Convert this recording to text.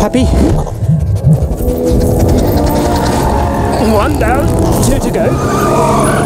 Happy? One down, two to go.